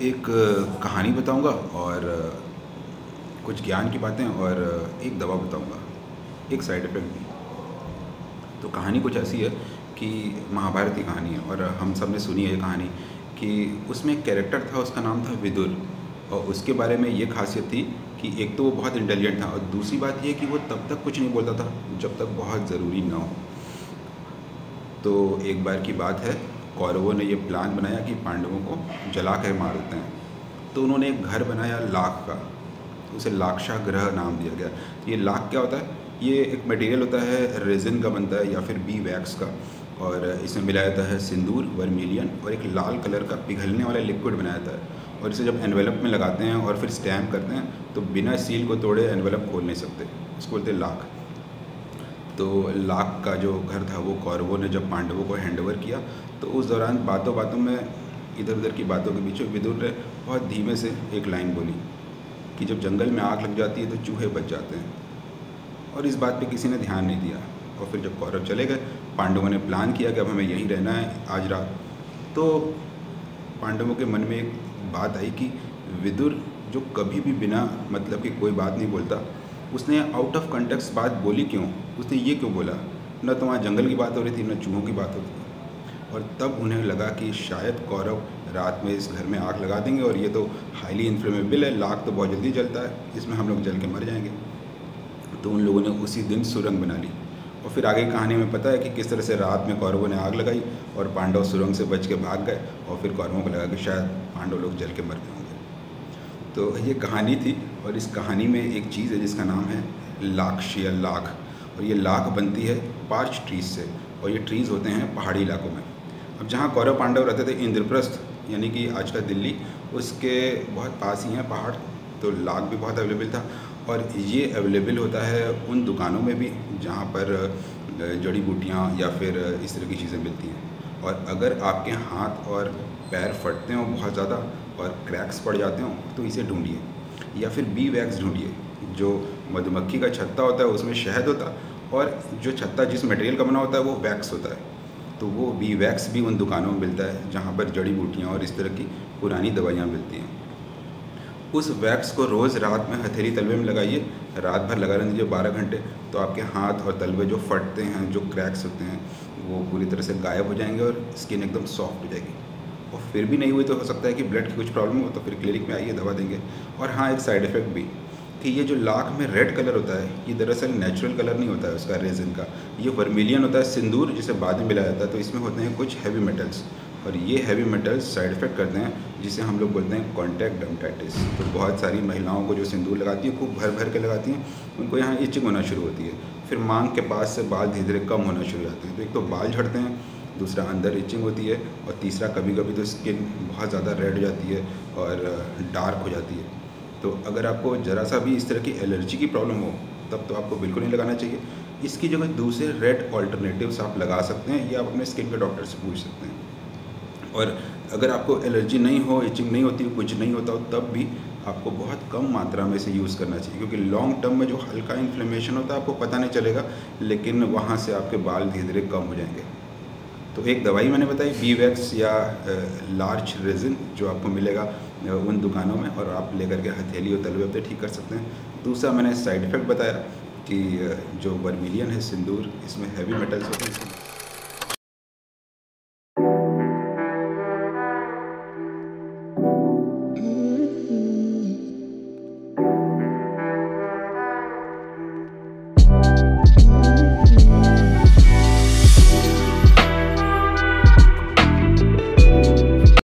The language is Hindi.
एक कहानी बताऊँगा और कुछ ज्ञान की बातें और एक दवा बताऊँगा, एक साइड इफ़ेक्ट भी। तो कहानी कुछ ऐसी है कि महाभारत की कहानी है और हम सबने सुनी है ये कहानी कि उसमें एक कैरेक्टर था, उसका नाम था विदुर और उसके बारे में ये खासियत थी कि एक तो वो बहुत इंटेलिजेंट था और दूसरी बात ये कि वो तब तक कुछ नहीं बोलता था जब तक बहुत ज़रूरी ना हो। तो एक बार की बात है कौरवों ने ये प्लान बनाया कि पांडवों को जला कर मार देते हैं। तो उन्होंने एक घर बनाया लाख का। उसे लाक्षा ग्रह नाम दिया गया। ये लाख क्या होता है? ये एक मटेरियल होता है रेजिन का बनता है या फिर बी वैक्स का। और इसमें मिलाया जाता है सिंदूर वर्मिलियन और एक लाल कलर का पिघलने वाला लिक्विड बनाया जाता है। और इसे जब एनवेलप में लगाते हैं और फिर स्टैम्प करते हैं तो बिना सील को तोड़े एनवेलप खोल नहीं सकते। इसको बोलते लाख। तो लाख का जो घर था वो कौरवों ने जब पांडवों को हैंड ओवर किया तो उस दौरान बातों बातों में इधर उधर की बातों के बीच विदुर ने बहुत धीमे से एक लाइन बोली कि जब जंगल में आग लग जाती है तो चूहे बच जाते हैं। और इस बात पे किसी ने ध्यान नहीं दिया। और फिर जब कौरव चले गए, पांडवों ने प्लान किया कि अब हमें यहीं रहना है, आज रात। तो पांडवों के मन में एक बात आई कि विदुर जो कभी भी बिना मतलब कि कोई बात नहीं बोलता उसने आउट ऑफ़ कंटेक्स बात बोली क्यों? उसने ये क्यों बोला? न तो वहाँ जंगल की बात हो रही थी, न चूहों की बात हो रही थी। और तब उन्हें लगा कि शायद कौरव रात में इस घर में आग लगा देंगे और ये तो हाईली इन्फ्लेमेबल है, लाख तो बहुत जल्दी जलता है, इसमें हम लोग जल के मर जाएँगे। तो उन लोगों ने उसी दिन सुरंग बना ली। और फिर आगे कहानी में पता है कि किस तरह से रात में कौरवों ने आग लगाई और पांडव सुरंग से बच के भाग गए और फिर कौरवों को लगा कि शायद पांडव लोग जल के मर गए होंगे। तो ये कहानी थी। और इस कहानी में एक चीज़ है जिसका नाम है लाक्ष या लाख। और ये लाख बनती है पार्च ट्रीज से और ये ट्रीज़ होते हैं पहाड़ी इलाकों में। अब जहाँ कौरव पांडव रहते थे इंद्रप्रस्थ, यानी कि आज का दिल्ली, उसके बहुत पास ही हैं पहाड़ तो लाख भी बहुत अवेलेबल था। और ये अवेलेबल होता है उन दुकानों में भी जहाँ पर जड़ी बूटियाँ या फिर इस तरह की चीज़ें मिलती हैं। और अगर आपके हाथ और पैर फटते हों बहुत ज़्यादा और क्रैक्स पड़ जाते हों तो इसे ढूंढिए। या फिर बी वैक्स ढूंढिए। जो मधुमक्खी का छत्ता होता है, उसमें शहद होता है और जो छत्ता जिस मटेरियल का बना होता है, वो वैक्स होता है। तो वो बी वैक्स भी उन दुकानों में मिलता है, जहाँ पर जड़ी बूटियाँ और इस तरह की पुरानी दवाइयाँ मिलती हैं। उस वैक्स को रोज़ रात में हथेली तलवे में लगाइए। रात भर लगा रहने दीजिए बारह घंटे तो आपके हाथ और तलवे जो फटते हैं, जो क्रैक्स होते हैं, वो पूरी तरह से गायब हो जाएँगे और स्किन एकदम सॉफ्ट हो जाएगी। और फिर भी नहीं हुई तो हो सकता है कि ब्लड की कुछ प्रॉब्लम हो तो फिर क्लिनिक में आइए, दवा देंगे। और हाँ एक साइड इफ़ेक्ट भी कि ये जो लाख में रेड कलर होता है, ये दरअसल नेचुरल कलर नहीं होता है उसका रेजिन का। ये वर्मिलियन होता है, सिंदूर, जिसे बाद में मिलाया जाता है तो इसमें होते हैं कुछ हैवी मेटल्स और ये हैवी मेटल्स साइड इफ़ेक्ट करते हैं, जिसे हम लोग बोलते हैं कॉन्टैक्ट डमटाइटिस तो बहुत सारी महिलाओं को जो सिंदूर लगाती हैं, खूब भर भर के लगाती हैं, उनको यहाँ इचिंग होना शुरू होती है। फिर मांग के पास से बाल धीरे धीरे कम होना शुरू हो जाते हैं। तो एक तो बाल झड़ते हैं दूसरा अंदर इचिंग होती है और तीसरा कभी कभी तो स्किन बहुत ज़्यादा रेड हो जाती है और डार्क हो जाती है। तो अगर आपको ज़रा सा भी इस तरह की एलर्जी की प्रॉब्लम हो, तब तो आपको बिल्कुल नहीं लगाना चाहिए। इसकी जगह दूसरे रेड ऑल्टरनेटिव्स आप लगा सकते हैं या आप अपने स्किन के डॉक्टर से पूछ सकते हैं। और अगर आपको एलर्जी नहीं हो इचिंग नहीं होती, कुछ नहीं होता हो, तब भी आपको बहुत कम मात्रा में इसे यूज़ करना चाहिए। क्योंकि लॉन्ग टर्म में जो हल्का इन्फ्लेमेशन होता है, आपको पता नहीं चलेगा, लेकिन वहाँ से आपके बाल धीरे धीरे कम हो जाएँगे। तो एक दवाई मैंने बताई बी वैक्स या लार्ज रेजिन जो आपको मिलेगा उन दुकानों में और आप लेकर के हथेली और तलवे पर ठीक कर सकते हैं। दूसरा मैंने साइड इफ़ेक्ट बताया कि जो बर्मिलियन है, सिंदूर, इसमें हैवी मेटल्स होते हैं।